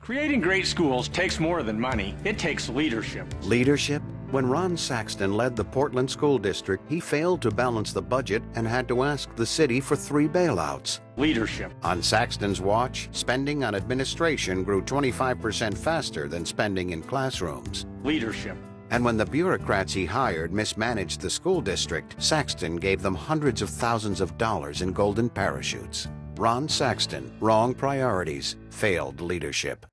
Creating great schools takes more than money, it takes leadership. Leadership? When Ron Saxton led the Portland School District, he failed to balance the budget and had to ask the city for three bailouts. Leadership. On Saxton's watch, spending on administration grew 25% faster than spending in classrooms. Leadership. And when the bureaucrats he hired mismanaged the school district, Saxton gave them hundreds of thousands of dollars in golden parachutes. Ron Saxton, wrong priorities, failed leadership.